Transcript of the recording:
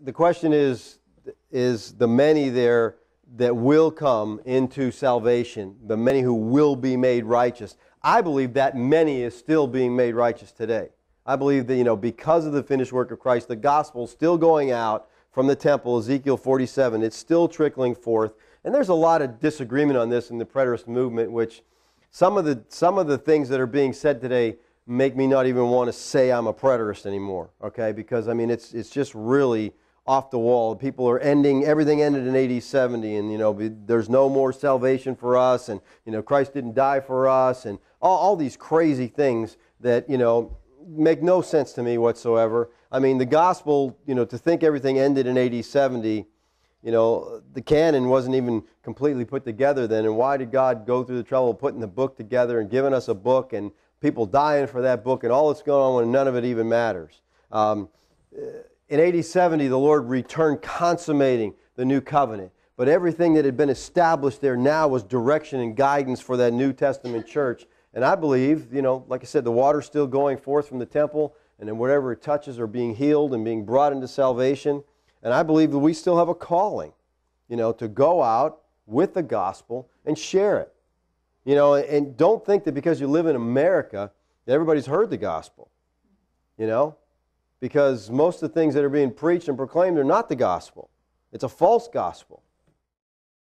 The question is, is the many there that will come into salvation, the many who will be made righteous. I believe that many is still being made righteous today. I believe that, you know, because of the finished work of Christ, the gospel is still going out from the temple, Ezekiel 47. It's still trickling forth. And there's a lot of disagreement on this in the preterist movement, which some of the, some of the things that are being said today make me not even want to say I'm a preterist anymore, okay? Because, I mean, it's, it's just really off the wall. People are ending, everything ended in AD 70, and, you know, there's no more salvation for us, and, you know, Christ didn't die for us, and all, all these crazy things that, you know, make no sense to me whatsoever. I mean, the gospel, you know, to think everything ended in AD 70, you know, the canon wasn't even completely put together then. And why did God go through the trouble of putting the book together and giving us a book and people dying for that book and all that's going on when none of it even matters? Um, in AD 70, the Lord returned consummating the new covenant. But everything that had been established there now was direction and guidance for that New Testament church. And I believe, you know, like I said, the water's still going forth from the temple, and then whatever it touches are being healed and being brought into salvation. And I believe that we still have a calling, you know, to go out with the gospel and share it. You know, and don't think that because you live in America that everybody's heard the gospel. You know, because most of the things that are being preached and proclaimed are not the gospel. It's a false gospel.